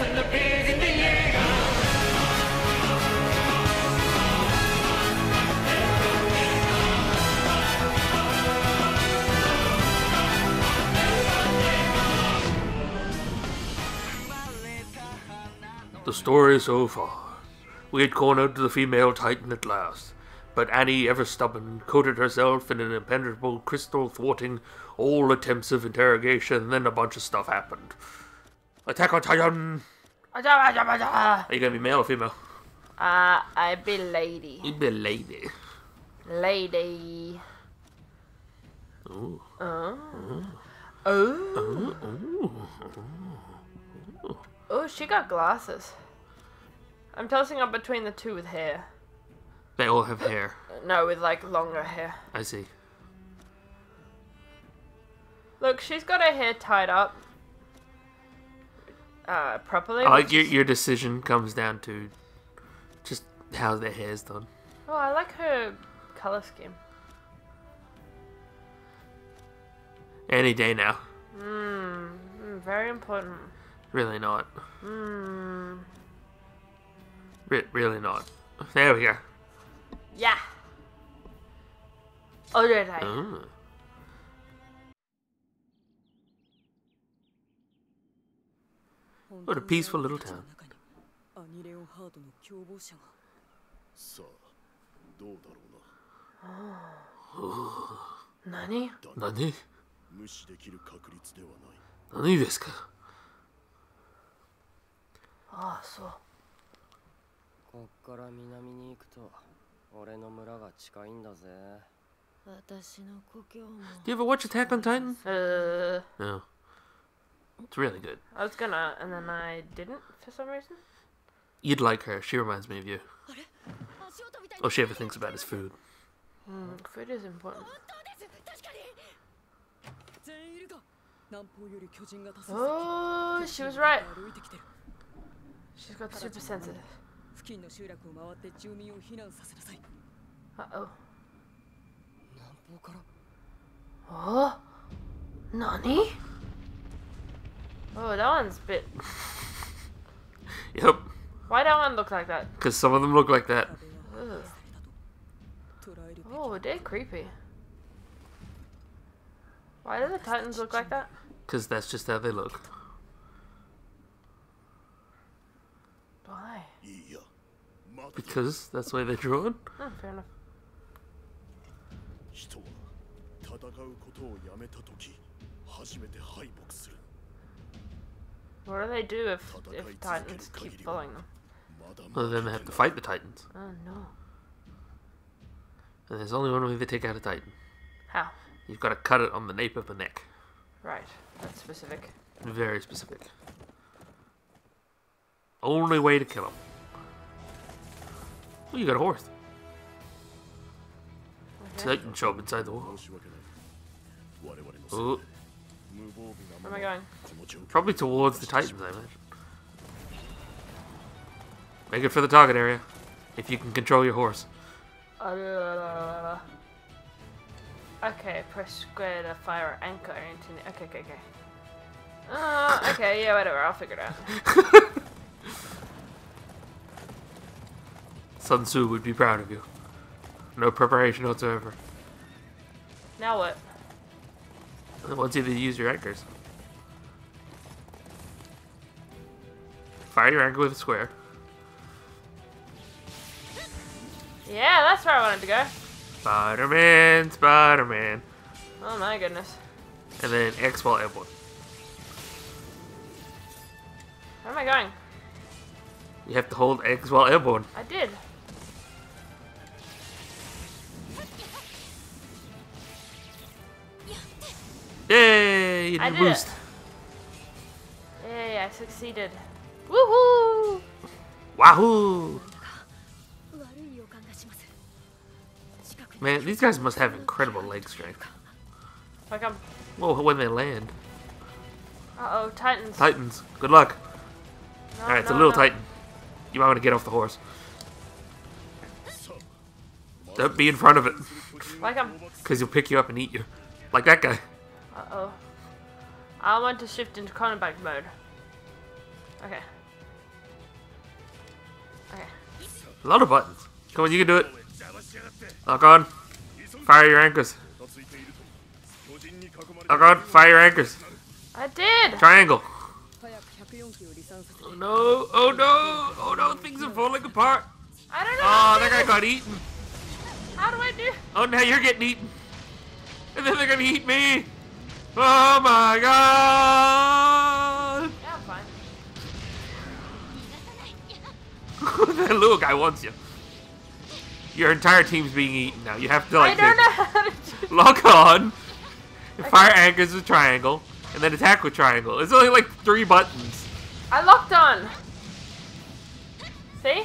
and the beers in the air. The story so far. We had cornered the female Titan at last, but Annie, ever stubborn, coated herself in an impenetrable crystal, thwarting all attempts of interrogation. Then a bunch of stuff happened. Attack on Titan! Are you gonna be male or female? Uh, I be lady. You'd be lady. Lady. Ooh. Oh. Oh. Oh, she got glasses. I'm tossing up between the two with hair. They all have hair. No, with like longer hair. I see. Look, she's got her hair tied up. Uh, properly. I like your your decision comes down to just how their hair's done. Oh, I like her color scheme. Any day now. Mmm, mm, very important. Really not. Mmm. Re- really not. There we go. Yeah. Oh, did I? What a peaceful little town. アニレオンハードの共謀者がさあどうだろうな Nani? 何無視できる確率ではない何ですか Ah, so. こっから南に行くと俺の村が近いんだぜ私の故郷も Do you ever watch Attack on Titan? Uh, No. It's really good. I was gonna, and then I didn't for some reason. You'd like her. She reminds me of you. All she ever thinks about is food. Mm, food is important. Oh, she was right. She's got super sensitive. Uh oh. Oh? Nani? Oh, that one's a bit. Yep. Why that one look like that? Because some of them look like that. 壁は Ugh. されたと捉えるべき Oh, they're creepy. Why do the Titans look like that? Because that's just how they look. Why? いいや待て Because that's the way they're drawn. Oh, fair enough. 人は戦うことをやめた時初めて敗北する What do they do if, if titans keep following them? Well, then they have to fight the titans. Oh, no. And there's only one way to take out a titan. How? You've got to cut it on the nape of the neck. Right. That's specific. Very specific. Only way to kill him. Well, you got a horse. Okay. Show up inside the wall. Oh. Where am I going? Probably towards the Titans, I imagine. Make it for the target area. If you can control your horse. Uh, okay, press square to fire anchor into Okay, okay, okay. Uh, okay, yeah, whatever. I'll figure it out. Sun Tzu would be proud of you. No preparation whatsoever. Now what? Once you use your anchors. Fire your anchor with a square. Yeah, that's where I wanted to go. Spider-Man, Spider-Man. Oh my goodness. And then X while airborne. Where am I going? You have to hold X while airborne. I did. I did boost? Yeah, I succeeded. Woohoo! Wahoo! Man, these guys must have incredible leg strength. Like I'm. Well, when they land. Uh oh, Titans. Titans. Good luck. No, Alright, no, it's a little no. Titan. You might want to get off the horse. Don't be in front of it. Like I'm. Because he'll pick you up and eat you. Like that guy. Uh oh. I want to shift into combat mode. Okay. Okay. A lot of buttons. Come on, you can do it. Oh, Lock on. Fire your anchors. Oh, Lock on. Fire your anchors. I did. Triangle. Oh no! Oh no! Oh no! Things are falling apart. I don't know. Oh, that guy got eaten. How do I do? Oh, now you're getting eaten. And then they're gonna eat me. Oh my god. Yeah, I'm fine. that little guy wants you. Your entire team's being eaten now. You have to I like don't this. know how to do lock on, fire anchors with triangle, and then attack with triangle. It's only like three buttons. I locked on. See?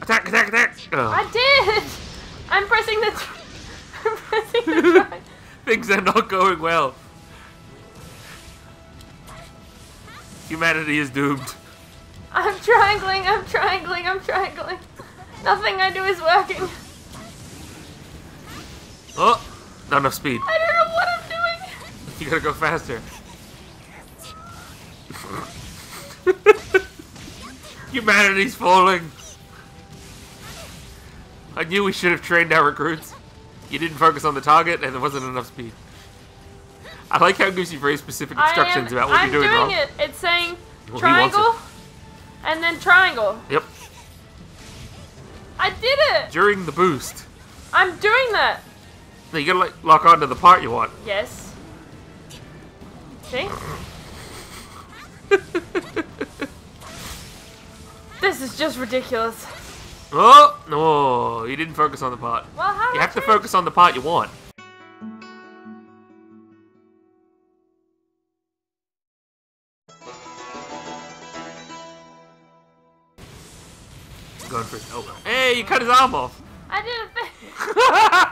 Attack, attack, attack. I did! I'm pressing the. I'm pressing the. Things are not going well. Humanity is doomed. I'm triangling, I'm triangling, I'm triangling. Nothing I do is working. Oh, not enough speed. I don't know what I'm doing. You gotta go faster. Humanity's falling. I knew we should have trained our recruits. You didn't focus on the target, and there wasn't enough speed. I like how it gives you very specific I am, instructions about what I'm you're doing, wrong. it. It's saying Well, triangle and then triangle. Yep. I did it. During the boost, I'm doing that. now you gotta like lock onto the part you want. Yes. See? this is just ridiculous. Oh no, you didn't focus on the part. Well, how You have to focus on the part you want. Going for his elbow. Hey, you cut his arm off. I did a thing.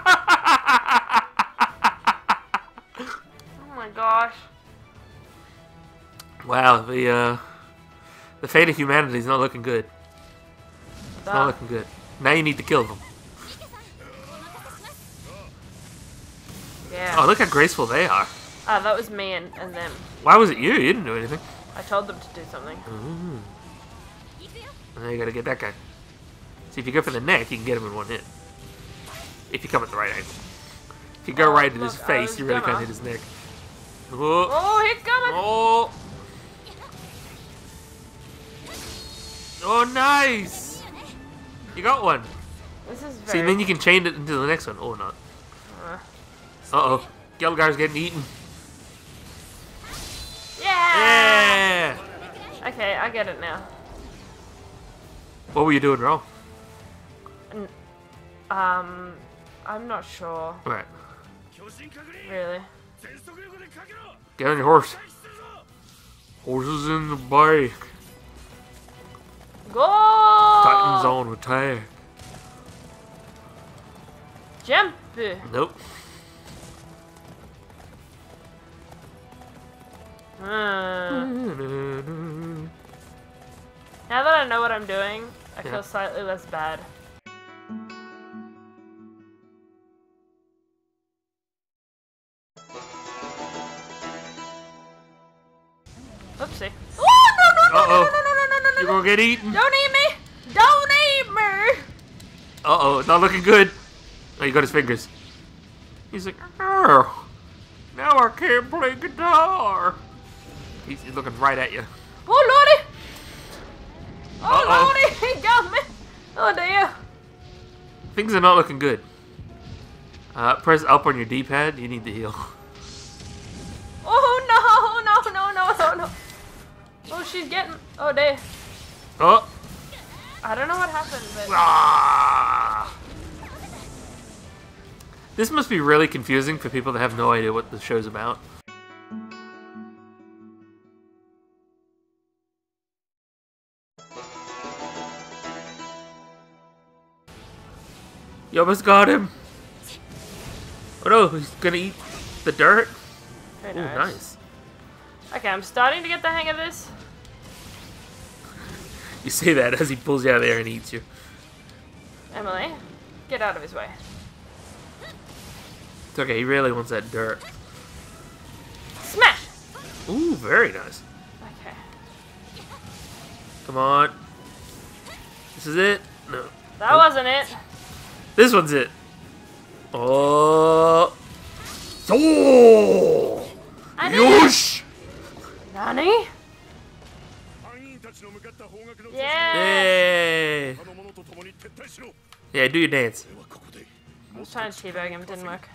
Oh my gosh. wow, the uh, the fate of humanity is not looking good. It's not looking good. Now you need to kill them. yeah. Oh, look how graceful they are. Ah, that was me and, and them. Why was it you? You didn't do anything. I told them to do something. And now you gotta get that guy. See, if you go for the neck, you can get him in one hit. If you come at the right angle. If you go Oh, right in his face, you really gonna. can't hit his neck. Oh, Oh, he's coming! oh, oh, nice! You got one. This is very... See, then you can chain it into the next one. Oh, not. Uh, Uh-oh. Gelgar's getting eaten. Yeah! yeah! Okay, I get it now. What were you doing wrong? N um, I'm not sure. Right. Really? Get on your horse. Horses in the bike. Go! Titans on attack. Jump! Nope. Hmm. Now that I know what I'm doing, I Yeah. feel slightly less bad. Gonna get eaten. Don't eat me! Don't eat me! Uh oh, it's not looking good. Oh, you got his fingers. He's like, oh, now I can't play guitar. He's, he's looking right at you. Oh, lordy! Oh, Uh-oh. lordy! He got me! Oh, dear. Things are not looking good. Uh, press up on your D-pad. You need to heal. Oh, no, no, no, no, no, no. Oh, she's getting... Oh, dear. Oh, I don't know what happened, but... ah. This must be really confusing for people that have no idea what the show's about. You almost got him. Oh no, he's gonna eat the dirt. Very Ooh, nice. nice. Okay, I'm starting to get the hang of this. You say that as he pulls you out of there and eats you. Emily, get out of his way. It's okay, he really wants that dirt. Smash! Ooh, very nice. Okay. Come on. This is it? No. That wasn't it. This one's it. Oh. Did. Yosh. Nani? Yay. Yeah, do your dance. I was trying to teabag him, didn't work.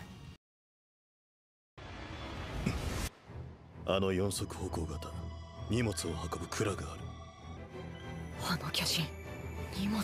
あの四足歩行型荷物を運ぶ蔵があるあの巨人荷物を